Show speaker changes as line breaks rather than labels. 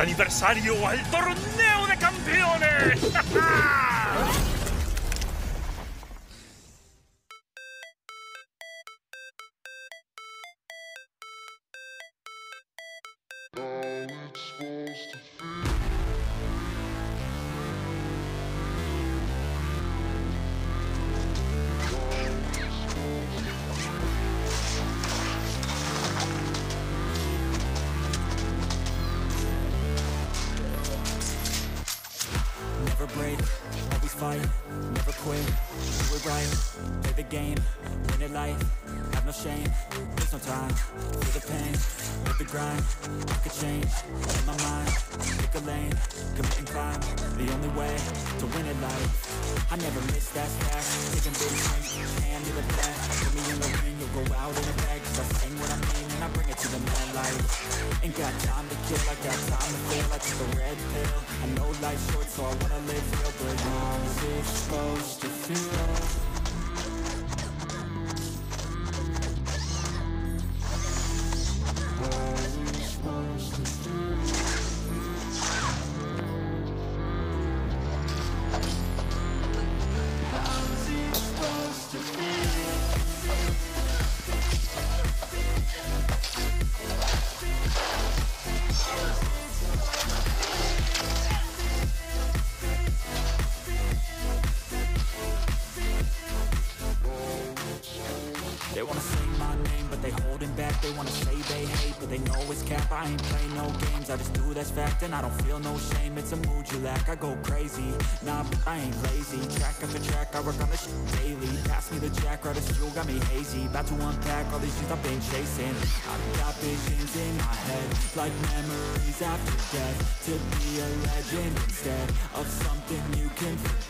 aniversario al torneo de campeones.
fight, never quit, do it right, play the game, win it life, have no shame, there's no time, feel the pain, live the grind, I could change, in my mind, pick a lane, commit and climb, the only way to win it life, I never miss that stack, taking big swings, hand in the back, put me in the ring, you'll go out in a bag, cause I sing what I mean and I bring it to the man life, ain't got time to kill, I got time to feel, I took a red pill, I know life's short so I wanna live real, but how's it supposed to feel? They wanna say my name, but they holding back. They wanna say they hate, but they know it's cap. I ain't play no games, I just do that's fact And I don't feel no shame, it's a mood you lack. I go crazy, nah, but I ain't lazy. Track after track, I work on this shit daily. Pass me the jack, right as fuel, got me hazy. About to unpack all these things I've been chasing. I've got visions in my head Like memories after death. To be a legend instead Of something you can forget